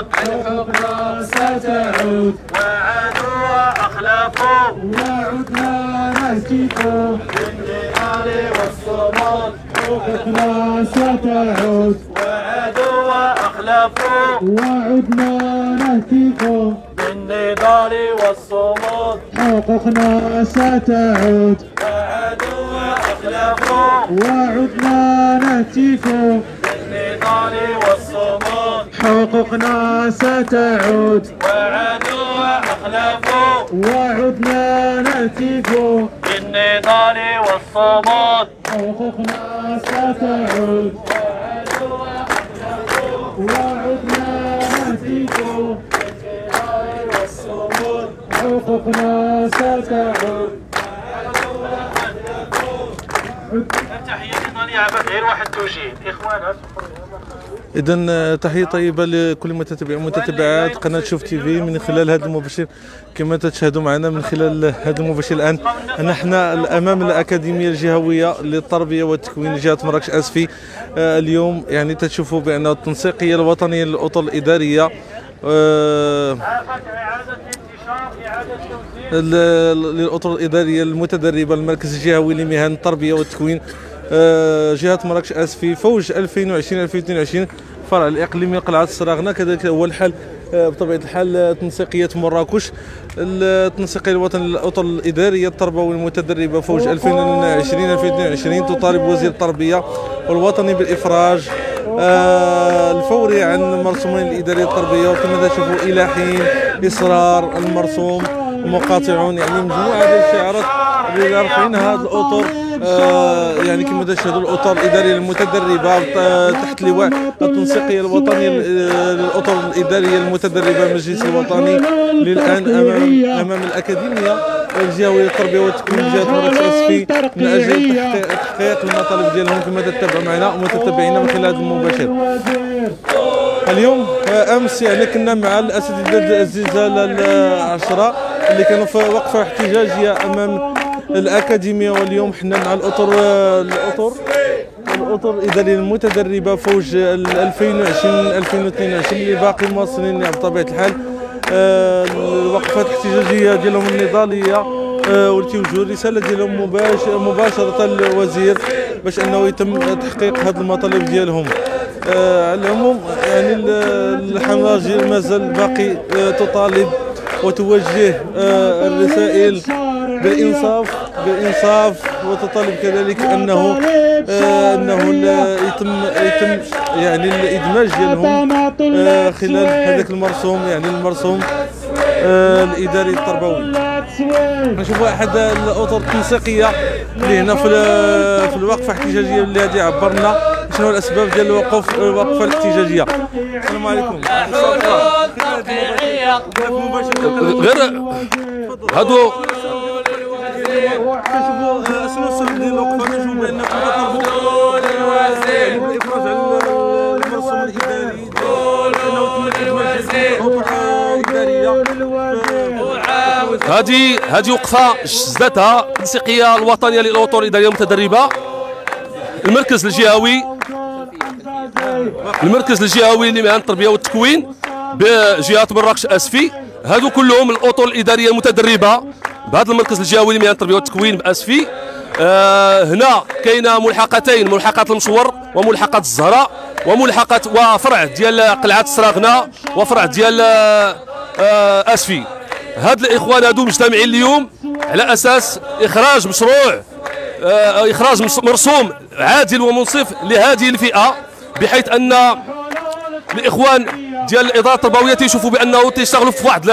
تعود ستعود وأخلفوا وعدنا حقوقنا ستعود وأخلفوا وعدنا بالنضال والصمود حقوقنا ستعود وعادوا وأخلفوا وعدنا نهتف بالنضال والصمود. حقوقنا ستعود. وعادوا وأخلفوا وعدنا نهتف. بالنضال والصمود. حقوقنا ستعود. وعدنا نهتف. حقوقنا ستعود. تحية نضالية عبد غير واحد توجيه اذا تحية طيبة لكل متتبع ومتتبعات قناة شوف تي في من خلال هذا المباشر. كما تشاهدوا معنا من خلال هذا المباشر الآن نحن امام الأكاديمية الجهوية للتربية والتكوين لجهة مراكش آسفي. آه، اليوم يعني تشوفوا بأن التنسيقية الوطنية للأطر الإدارية آه، للاطر الإدارية المتدربة المركز الجهوي لمهن التربية والتكوين آه، جهة مراكش اسفي فوج 2020 2022 فرع الإقليمي قلعة السراغنه كذلك هو الحال آه، بطبيعة الحال آه، تنسيقية مراكش. التنسيقيه الوطنيه للاطر الإدارية التربويه المتدربة فوج 2020 2022 تطالب وزير التربية والوطني بالإفراج الفوري عن المرسومين الإدارية التربية. وكما تشوفوا إلى حين إصرار المرسوم. مقاطعون يعني مجموعة ديال الشعارات اللي رافعين هذه الأطر آه، يعني كما تشاهدوا الأطر الإدارية المتدربة آه، تحت لواء التنسيقية الوطنية آه، للاطر الإدارية المتدربة المجلس الوطني للآن امام أمام الأكاديمية الجهويه للتربيه والتكوين جهة مراكش اسفي من أجل تحقيق تحقيق المطالب ديالهم كما تتبع معنا ومتتبعينا من خلال هذا المباشر. اليوم آه، أمس يعني كنا مع الأساتذة الزلزال العشرة. اللي كانوا في وقفه احتجاجيه أمام الأكاديمية واليوم حنا مع الأطر آه، الأطر الأطر الإدارية المتدربة فوج ال 2020 2022 اللي باقي مواصلين يعني بطبيعة الحال آه، الوقفات الاحتجاجية ديالهم النضالية آه، وتوجهوا رساله ديالهم مباشر مباشرة للوزير باش أنه يتم تحقيق هذه المطالب ديالهم. آه، على العموم يعني ال- الحمله مازال باقي آه، تطالب وتوجه آه، الرسائل بالإنصاف بالإنصاف وتطالب كذلك أنه آه، أنه يتم يتم يعني الإدماج ديالهم آه، خلال هذاك المرسوم يعني المرسوم الإداري التربوي. نشوفوا أحد الأطر التنسيقية اللي هنا في في الوقفة الاحتجاجية اللي غادي عبرنا شنو الأسباب ديال الوقوف الوقفة الاحتجاجية؟ السلام عليكم. غير هادو. هذه هذه وقفة جزتها التنسيقيه الوطنية للأطر الاداريه المتدربه المركز الجهوي المركز الجهوي لمهن التربية والتكوين. بجهه مراكش أسفي. هادو كلهم الاطر الإدارية المتدربة بهذا المركز الجهوي لمهن التربيه والتكوين بأسفي. آه هنا كاينة ملحقتين ملحقة المشور وملحقة الزهراء وملحقة وفرع ديال قلعة السراغنه وفرع ديال آه آه أسفي. هاد الإخوان هادو مجتمعين اليوم على أساس إخراج مشروع آه، إخراج مرسوم عادل ومنصف لهذه الفئة بحيث أن الإخوان ديال الاداره التربويه تيشوفوا بأنه تيشتغلوا في واحد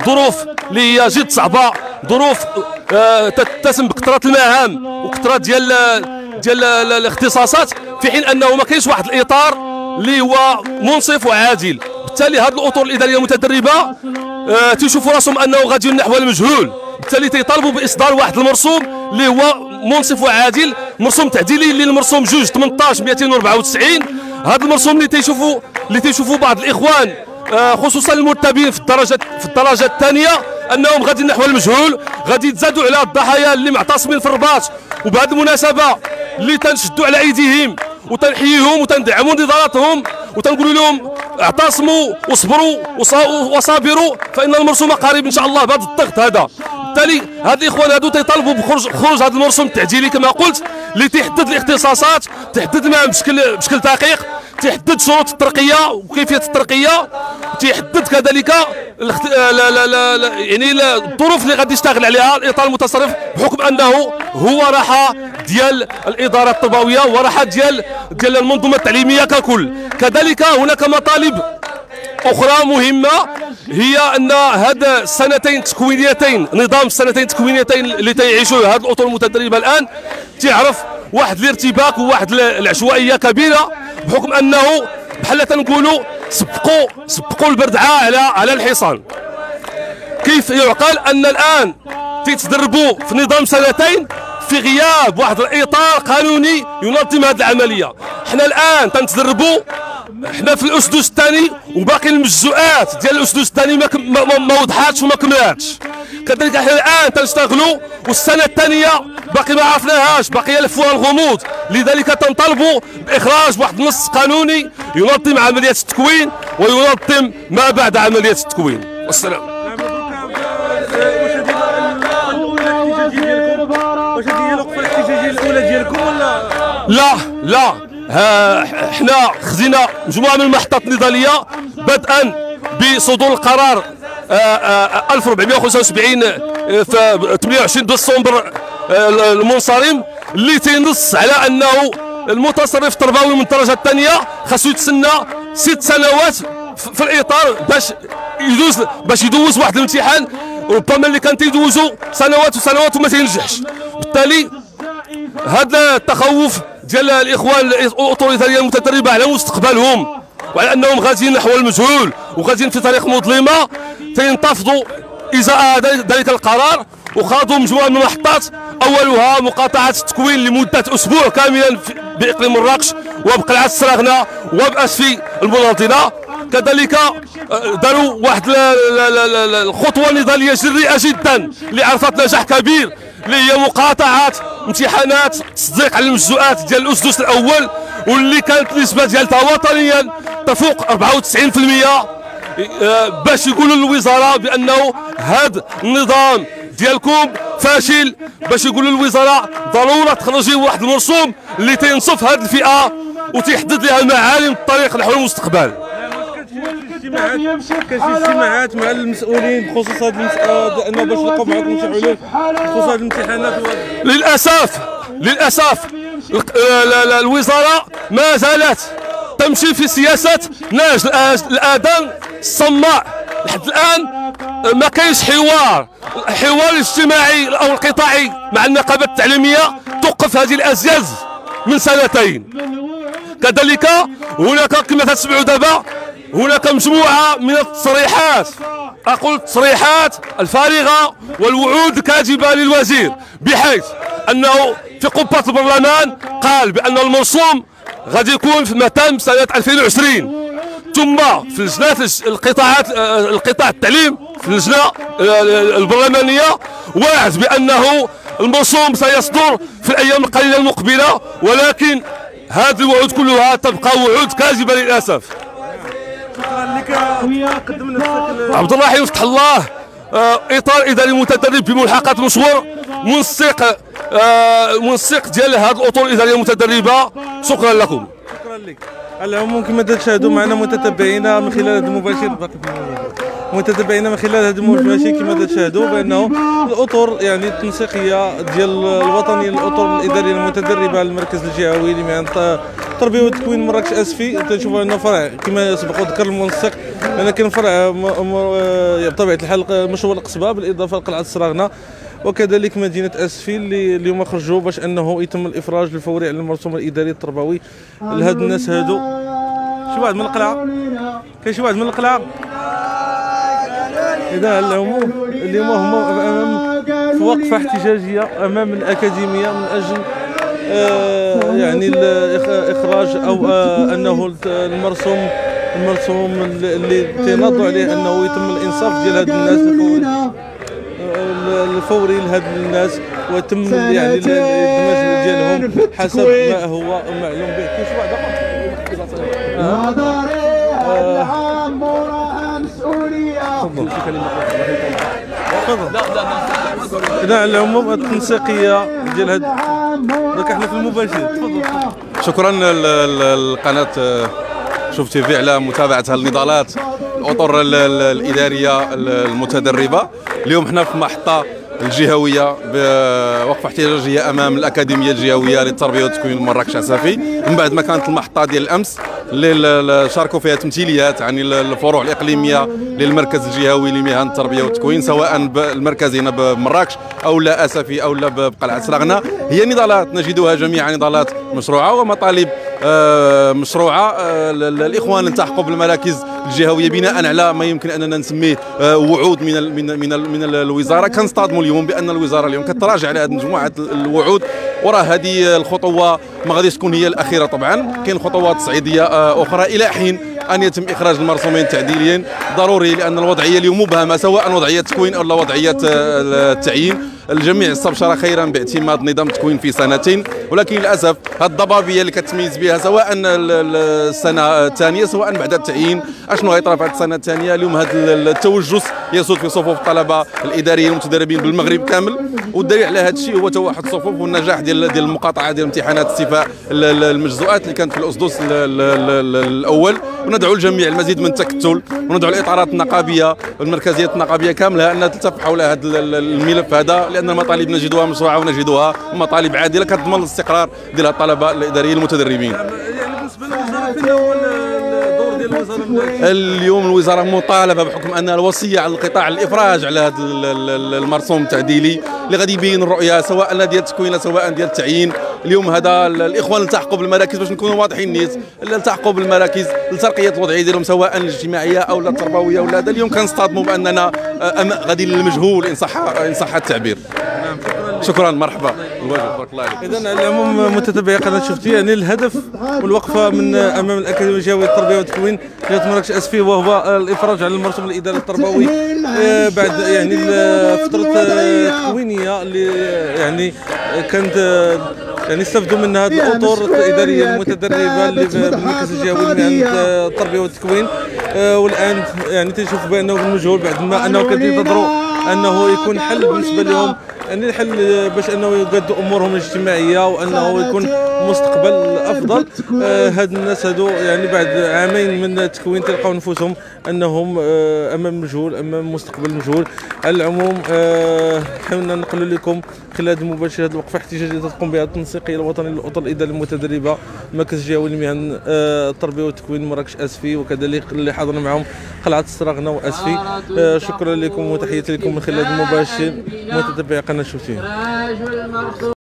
الظروف اللي هي جد صعبة ظروف آه، تتسم بكثرة المهام وكثرة ديال ديال ال- الاختصاصات في حين أنه ما كاينش واحد الإطار اللي هو منصف وعادل. بالتالي هذه الأطر الإدارية المتدربة آه، تيشوفوا راسهم أنه غاديين نحو المجهول. بالتالي تيطالبوا بإصدار واحد المرسوم اللي هو منصف وعادل مرسوم تعديلي للمرسوم جوج 18 294 هذا المرسوم اللي تيشوفوا اللي تيشوفوا بعض الإخوان آه، خصوصا المرتبين في الدرجه في الدرجة الثانية أنهم غادي نحو المجهول غادي يتزادوا على الضحايا اللي معتصمين في الرباط. وبهذه المناسبة اللي تنشدوا على أيديهم وتنحييهم وتندعموا نضالاتهم وتنقول لهم اعتصموا وصبروا وصا- وصابروا فإن المرسوم قريب إن شاء الله بهذا الضغط هذا. بالتالي هاد الاخوان هادو تيطالبوا بخروج خروج هذا المرسوم التعديلي كما قلت اللي تيحدد الاختصاصات تحدد معهم بشكل بشكل دقيق تحدد شروط الترقية وكيفية الترقية تيحدد كذلك الاخت... لا لا لا لا يعني الظروف اللي غادي يشتغل عليها الإطار المتصرف بحكم أنه هو راحه ديال الإدارة التربويه وراحه ديال ديال المنظومة التعليمية ككل. كذلك هناك مطالب أخرى مهمة هي أن هذا السنتين التكوينيتين نظام السنتين التكوينيتين اللي تيعيشوه هذه الأطر المتدربة الآن تعرف واحد الارتباك وواحد العشوائية كبيرة بحكم أنه بحال تنقولوا سبقوا سبقوا البردعه على على الحصان. كيف يعقل أن الآن تيتدربوا في نظام سنتين في غياب واحد الإطار قانوني ينظم هذه العملية؟ حنا الآن تنتدربوا حنا في الأسدس الثاني وباقي المجزوءات ديال الأسدس الثاني ما, ما, ما, وضحاتش وما كملاتش. كذلك حنا الآن تنشتغلوا والسنة الثانية باقي ما عرفناهاش باقي لفوها الغموض. لذلك تنطلبوا بإخراج واحد النص قانوني ينظم عملية التكوين وينظم ما بعد عملية التكوين. والسلام. لا لا. إحنا خزينا مجموعة من المحطات النضالية بدءا بصدور القرار آه، آه، 1475 آه، في 28 ديسمبر آه، المنصرم اللي تينص على أنه المتصرف التربوي من الدرجه الثانية خاصو يتسنى ست سنوات في في الإطار باش يدوز باش يدوز واحد الامتحان ربما اللي كان تيدوزو سنوات وسنوات وما تينجحش بالتالي هذا التخوف ديال الإخوان الاوتوريتاريه المتدربة على مستقبلهم وعلى أنهم غاديين نحو المجهول وغاديين في طريق مظلمة. تينتفضوا إزاء ذلك القرار وخاضوا مجموعة من المحطات. أولها مقاطعة التكوين لمدة أسبوع كاملا بإقليم مراكش وبقلعة السراغنه وبأسفي المناضلة. كذلك آه، داروا واحد الخطوة نضاليه جريئة جدا اللي عرفت نجاح كبير. اللي هي مقاطعه امتحانات تصديق على المجزوءات ديال الاسدس الأول واللي كانت النسبة ديالها وطنيا تفوق 94% آه، باش يقولوا للوزارة بأنه هذا النظام ديالكم فاشل باش يقولوا للوزارة ضرورة تخرجي واحد المرسوم اللي تينصف هذه الفئة وتيحدد لها معالم الطريق نحو المستقبل. كاين شي اجتماعات مع المسؤولين بخصوص هذه المساله انه باش نلقاو معكم شي حلول بخصوص هذه الامتحانات للأسف للأسف لا، الوزارة ما زالت تمشي في سياسة ناج الآ- الآذان الصماء. لحد الآن ما كاينش حوار. الحوار الاجتماعي أو القطاعي مع النقابه التعليمية توقف هذه الأزياز من سنتين. كذلك هناك كما تسمعوا دابا هناك مجموعه من التصريحات. أقول التصريحات الفارغة والوعود الكاذبه للوزير بحيث أنه في قبة البرلمان قال بأن المرسوم غادي يكون في متم سنة 2020 ثم في لجنة القطاعات آه، القطاع التعليم في اللجنه آه، البرلمانية وعد بأنه المرسوم سيصدر في الأيام القليلة المقبلة ولكن هذه الوعود كلها تبقى وعود كاذبه للأسف. عبد الرحيم فتح الله. آه، إطار اداري متدرب بملحقات المشوار منسق آه، منسق ديال هذه الاطر الاداريه المتدربه شكرا لكم. شكرا لك. على العموم كما تشاهدوا معنا متتبعين من خلال هذا المباشر. باقي في المباشر. متتبعين من خلال هذا المباشر كما تشاهدوا بأنه الاطر يعني التنسيقية ديال الوطني الاطر الاداريه المتدربه للمركز الجهوي لمهن التربية والتكوين مراكش أسفي. تنشوفوا إنه فرع كما سبق وذكر المنسق. لأن كان فرع م- م- بطبيعة الحال مشروع القصبه بالاضافه لقلعة السراغنه وكذلك مدينة أسفي اللي اليوم خرجوا باش أنه يتم الإفراج الفوري على المرسوم الإداري التربوي لهاد الناس هادو. شي واحد من القلعة؟ كاين شي واحد من القلعة؟ إذا العموم اليوم هما أمام في وقفة احتجاجية أمام الأكاديمية من أجل آه يعني ال- إخراج أو آه أنه المرسوم المرسوم اللي تناضوا عليه أنه يتم الإنصاف ديال هاد الناس الفوري لهاد الناس وتم يعني ال- الدمج ديالهم حسب ما هو معلوم به. كاين شي واحد آخر؟ العام وراها مسؤولية تفضل لا. على العموم التنسيقيه ديال هاد donc إحنا في المباشر. تفضل. شكرا للقناة شوف تي في على متابعه هالنضالات الأطر ال- ال- الإدارية ال- المتدربة. اليوم حنا في محطة الجهوية بوقفه احتجاجية أمام الأكاديمية الجهوية للتربية والتكوين مراكش عسافي من بعد ما كانت المحطة ديال الأمس شاركوا فيها تمثيليات عن ال- الفروع الإقليمية للمركز الجهوي لمهن التربية والتكوين سواء بالمركز هنا بمراكش أو لا اسفي أو لا بقلعة سراغنا. هي نضالات نجدها جميعا نضالات مشروعة ومطالب مشروعة. آه، ل- ل- الإخوان التحقوا بالمراكز الجهوية بناء على ما يمكن أننا نسميه آه، وعود من من من, من ال- الوزارة. كنصطدموا اليوم بأن الوزارة اليوم كتراجع على هذه مجموعة ال- الوعود. وراه هذه الخطوة ما غاديش تكون هي الأخيرة طبعا. كاين خطوات تصعيديه آه، أخرى إلى حين أن يتم إخراج المرسومين التعديليين. ضروري لأن الوضعية اليوم مبهمة سواء وضعية التكوين أو وضعية آه، التعيين. الجميع استبشر خيرا باعتماد نظام التكوين في سنتين ولكن للأسف هذه الضبابية اللي كتميز بها سواء ال- ال- السنة الثانية سواء بعد التعيين أشنو غيطرا في السنة الثانية؟ اليوم هذا ال- التوجس يسود في صفوف الطلبة الإداريين المتدربين بالمغرب كامل والدليل على هذا الشيء هو توحد الصفوف والنجاح ديال ديال المقاطعة ديال امتحانات استيفاء ال- ال- المجزوءات اللي كانت في الأسدس ال- ال- ال- ال- الأول. وندعو الجميع المزيد من التكتل وندعو الإطارات النقابية والمركزيه النقابية كاملة أنها تلتف حول هذا ال- ال- الملف هذا. لأن المطالب نجدها مشروعة ونجدها مطالب عادلة. كتضمن الاستقرار ديال الطلبة الإداريين المتدربين. يعني بالنسبة للوزارة اليوم الوزاره مطالبة بحكم أن الوصية على القطاع الإفراج على هذا ال- ال- ال- المرسوم التعديلي اللي غادي يبين الرؤية سواء ديال التكوين سواء ديال التعيين. اليوم هذا ال- الإخوان التحقوا بالمراكز باش نكونوا واضحين نيت. اللي التحقوا بالمراكز لترقية الوضعية ديالهم سواء الاجتماعية أو لا التربويه ولا هذا اليوم كنصطدموا بأننا آه، غادي للمجهول ان صح ان صح التعبير. شكرا مرحبا. بارك الله اذا على العموم متتبعي قناه شفتي يعني الهدف والوقفة من أمام الأكاديمية الجهويه للتربية والتكوين. جهه مراكش اسفي وهو الإفراج على المرسوم الاداري التربوي. آه، بعد يعني الفترة التكوينية اللي يعني كانت آه، يعني استفدوا منها هذه الأطر الإدارية المتدربة اللي بالمركز الجهوي لمهن التربية والتكوين. آه، والآن يعني تنشوف بأنه بالمجهول بعد ما أنه كينتظروا أنه يكون حل بالنسبة لهم يعني الحل باش أنه يقادوا أمورهم الاجتماعية وأنه يكون مستقبل أفضل. آه هاد الناس هادو يعني بعد عامين من التكوين تلقاو نفوسهم أنهم آه أمام مجهول أمام مستقبل مجهول. على العموم آه حاولنا نقول لكم خلال هذه المباشرة هذه الوقفة احتجاجية تقوم بها التنسيقيه الوطني للاطر الاداريه المتدربة مركز الجهوي لمهن آه التربية والتكوين مراكش آسفي وكذلك اللي حضرنا معهم قلعه السراغنه وآسفي. آه شكرا لكم وتحياتي لكم من خلال هذا المباشر. متتبعي قناة شوتين.